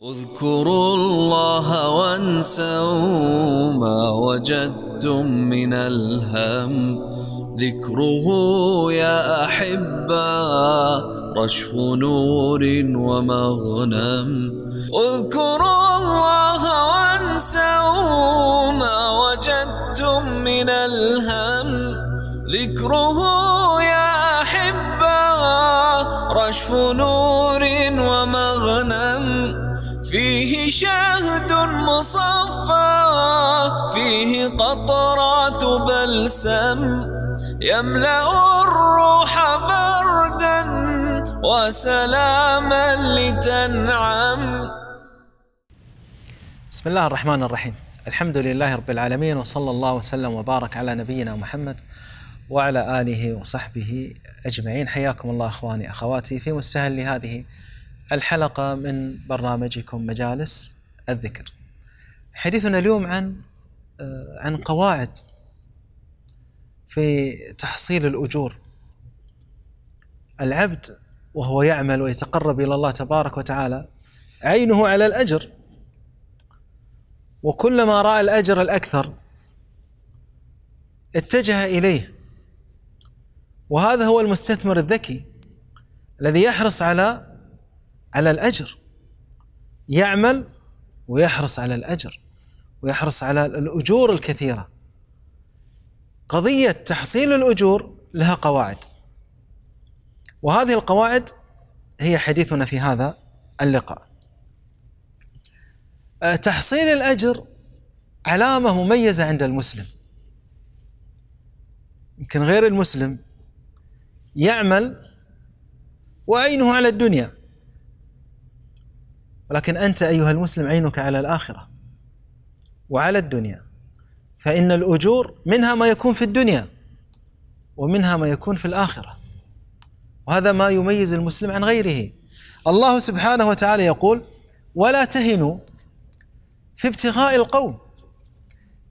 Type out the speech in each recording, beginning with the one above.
اذكروا الله وانسوا ما وجدتم من الهم. ذكره يا أحبا رشف نور ومغنم. اذكروا الله وانسوا ما وجدتم من الهم. ذكره يا أحبا رشف نور فيه شهد مصفى فيه قطرات بلسم. يملأ الروح بردا وسلاما لتنعم. بسم الله الرحمن الرحيم. الحمد لله رب العالمين وصلى الله وسلم وبارك على نبينا محمد وعلى آله وصحبه أجمعين. حياكم الله أخواني أخواتي في مستهل لهذه الحلقة من برنامجكم مجالس الذكر. حديثنا اليوم عن آه، عن قواعد في تحصيل الأجور. العبد وهو يعمل ويتقرب إلى الله تبارك وتعالى عينه على الأجر. وكلما رأى الأجر الأكثر اتجه إليه. وهذا هو المستثمر الذكي الذي يحرص على على الأجر. يعمل ويحرص على الأجر ويحرص على الأجور الكثيرة. قضية تحصيل الأجور لها قواعد. وهذه القواعد هي حديثنا في هذا اللقاء. أه، تحصيل الأجر علامة مميزة عند المسلم. يمكن غير المسلم يعمل وعينه على الدنيا. ولكن أنت أيها المسلم عينك على الآخرة وعلى الدنيا. فإن الأجور منها ما يكون في الدنيا ومنها ما يكون في الآخرة. وهذا ما يميز المسلم عن غيره. الله سبحانه وتعالى يقول ولا تهنوا في ابتغاء القوم.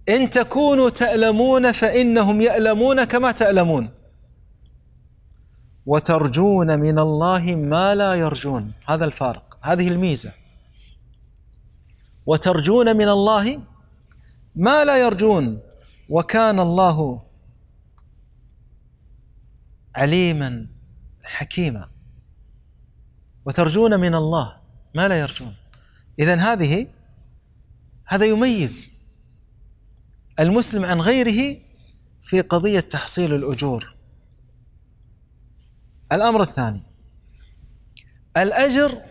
إن تكونوا تألمون فإنهم يألمون كما تألمون. وترجون من الله ما لا يرجون. هذا الفارق هذه الميزة. وترجون من الله ما لا يرجون. وكان الله عليما حكيما. وترجون من الله ما لا يرجون. اذا هذه هذا يميز المسلم عن غيره في قضية تحصيل الأجور. الأمر الثاني الأجر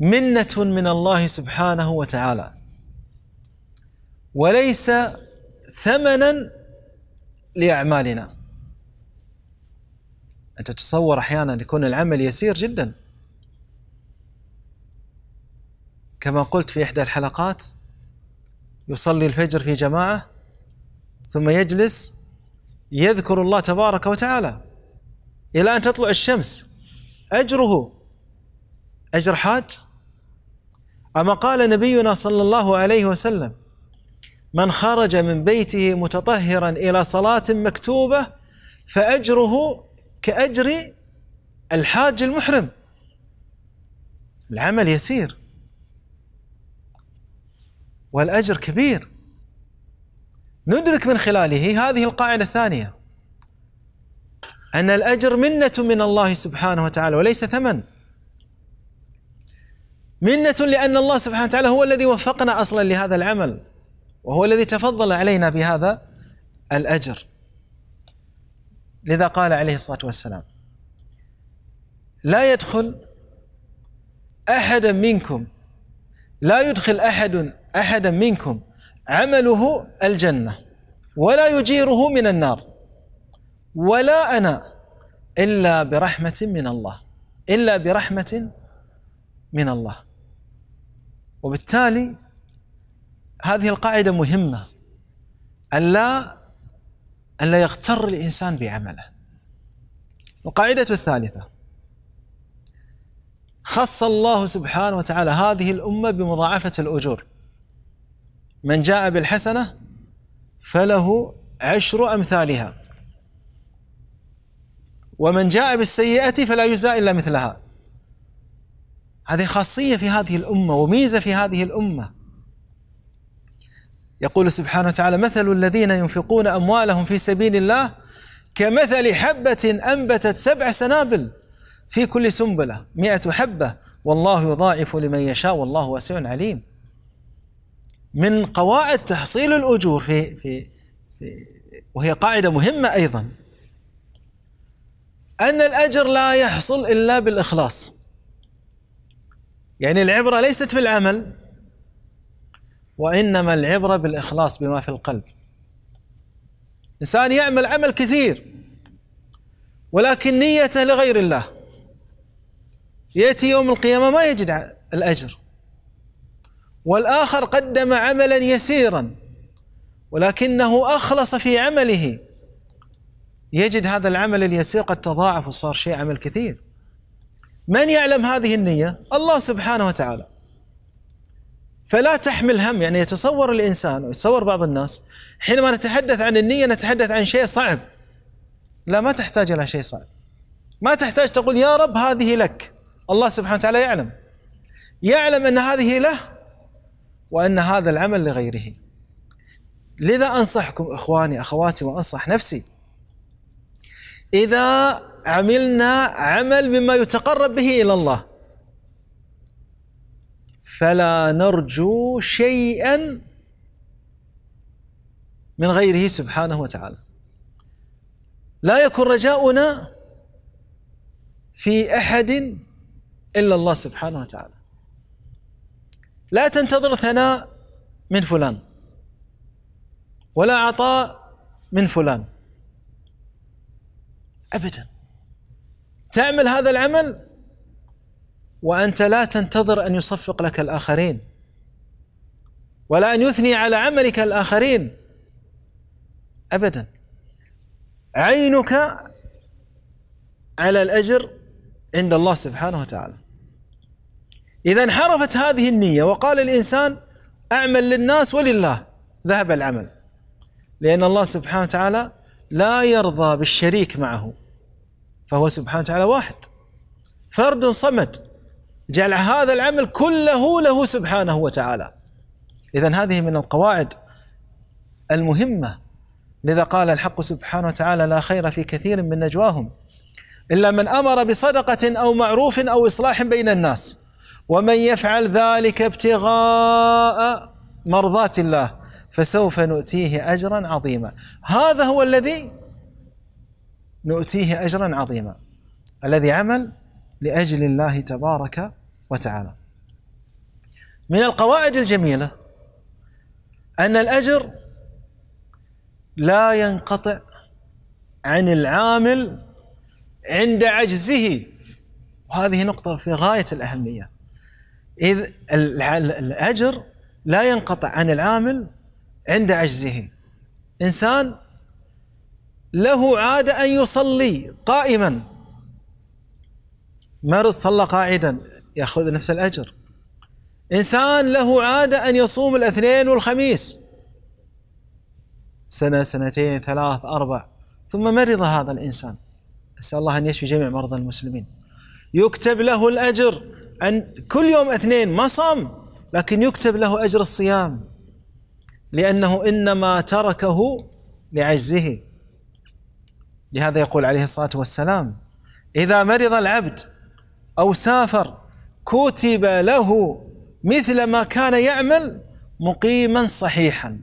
منة من الله سبحانه وتعالى وليس ثمنا لأعمالنا أنت تتصور أحيانا يكون العمل يسير جدا كما قلت في إحدى الحلقات يصلي الفجر في جماعة ثم يجلس يذكر الله تبارك وتعالى إلى أن تطلع الشمس أجره أجر حاج؟ أما قال نبينا صلى الله عليه وسلم من خرج من بيته متطهرا إلى صلاة مكتوبة فأجره كأجر الحاج المحرم. العمل يسير. والأجر كبير. ندرك من خلاله هذه القاعدة الثانية أن الأجر منة من الله سبحانه وتعالى وليس ثمن. منة لأن الله سبحانه وتعالى هو الذي وفقنا أصلا لهذا العمل وهو الذي تفضل علينا بهذا الأجر. لذا قال عليه الصلاة والسلام لا يدخل أحدا منكم لا يدخل أحد أحدا منكم عمله الجنة ولا يجيره من النار ولا أنا إلا برحمة من الله إلا برحمة من الله. وبالتالي هذه القاعدة مهمة أن لا أن لا يغتر الإنسان بعمله. القاعدة الثالثة خص الله سبحانه وتعالى هذه الأمة بمضاعفة الأجور. من جاء بالحسنة فله عشر أمثالها. ومن جاء بالسيئة فلا يجزى إلا مثلها. هذه خاصية في هذه الأمة وميزة في هذه الأمة. يقول سبحانه وتعالى مثل الذين ينفقون أموالهم في سبيل الله كمثل حبة أنبتت سبع سنابل في كل سنبلة مئة حبة. والله يضاعف لمن يشاء والله واسع عليم. من قواعد تحصيل الأجور في في في وهي قاعدة مهمة أيضا أن الأجر لا يحصل إلا بالإخلاص. يعني العبرة ليست بالعمل وإنما العبرة بالإخلاص بما في القلب. إنسان يعمل عمل كثير ولكن نيته لغير الله. يأتي يوم القيامة ما يجد الأجر. والآخر قدم عملا يسيرا ولكنه أخلص في عمله. يجد هذا العمل اليسير قد تضاعف وصار شيء عمل كثير. من يعلم هذه النية؟ الله سبحانه وتعالى. فلا تحمل هم يعني يتصور الإنسان ويتصور بعض الناس حينما نتحدث عن النية نتحدث عن شيء صعب. لا ما تحتاج إلى شيء صعب. ما تحتاج تقول يا رب هذه لك. الله سبحانه وتعالى يعلم. يعلم أن هذه له وأن هذا العمل لغيره. لذا أنصحكم إخواني أخواتي وأنصح نفسي. إذا عملنا عمل مما يتقرب به إلى الله. فلا نرجو شيئا من غيره سبحانه وتعالى. لا يكن رجاؤنا في أحد إلا الله سبحانه وتعالى. لا تنتظر ثناء من فلان ولا عطاء من فلان. ابدا. تعمل هذا العمل وأنت لا تنتظر أن يصفق لك الآخرين ولا أن يثني على عملك الآخرين ابدا. عينك على الأجر عند الله سبحانه وتعالى. إذا انحرفت هذه النية وقال الإنسان أعمل للناس ولله ذهب العمل. لأن الله سبحانه وتعالى لا يرضى بالشريك معه. فهو سبحانه وتعالى واحد. فرد صمد. جعل هذا العمل كله له سبحانه وتعالى. اذا هذه من القواعد المهمة. لذا قال الحق سبحانه وتعالى لا خير في كثير من نجواهم. إلا من أمر بصدقة أو معروف أو إصلاح بين الناس. ومن يفعل ذلك ابتغاء مرضات الله فسوف نؤتيه أجرا عظيما. هذا هو الذي نؤتيه اجرا عظيما الذي عمل لأجل الله تبارك وتعالى. من القواعد الجميلة أن الأجر لا ينقطع عن العامل عند عجزه. وهذه نقطة في غاية الأهمية. إذ الأجر لا ينقطع عن العامل عند عجزه. إنسان له عاده أن يصلي قائما. مرض صلى قاعدا يأخذ نفس الأجر. إنسان له عاده أن يصوم الاثنين والخميس. سنة سنتين ثلاث أربع. ثم مرض هذا الإنسان. أسأل الله أن يشفي جميع مرضى المسلمين. يكتب له الأجر. أن كل يوم اثنين ما صام لكن يكتب له أجر الصيام. لأنه إنما تركه لعجزه. لهذا يقول عليه الصلاة والسلام إذا مرض العبد أو سافر كتب له مثل ما كان يعمل مقيما صحيحا.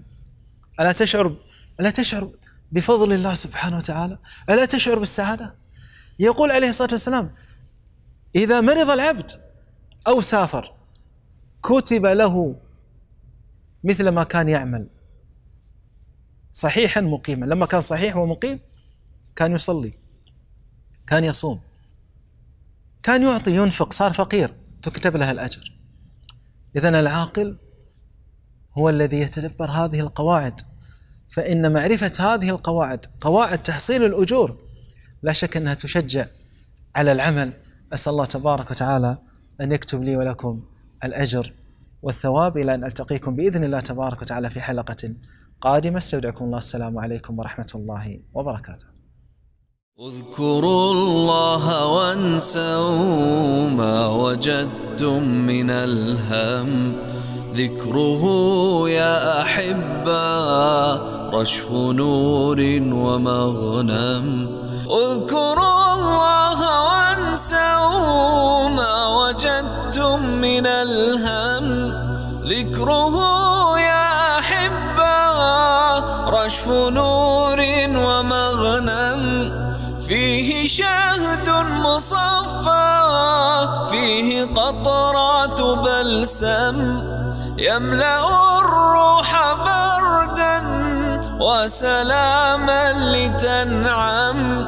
ألا تشعر ألا تشعر بفضل الله سبحانه وتعالى؟ ألا تشعر بالسعادة؟ يقول عليه الصلاة والسلام إذا مرض العبد أو سافر كتب له مثل ما كان يعمل صحيحا مقيما. لما كان صحيح ومقيم كان يصلي كان يصوم كان يعطي ينفق صار فقير تكتب له الأجر. إذا العاقل هو الذي يتدبر هذه القواعد فإن معرفة هذه القواعد قواعد تحصيل الأجور لا شك أنها تشجع على العمل. أسأل الله تبارك وتعالى أن يكتب لي ولكم الأجر والثواب. إلى أن ألتقيكم بإذن الله تبارك وتعالى في حلقة قادمة. استودعكم الله. السلام عليكم ورحمة الله وبركاته. اذكروا الله وانسوا ما وجدتم من الهم. ذكره يا أحبا رشف نور ومغنم. اذكروا الله وانسوا ما وجدتم من الهم. ذكره يا أحبا رشف نور ومغنم. فيه شهد مصفى فيه قطرات بلسم. يملأ الروح بردا وسلاما لتنعم.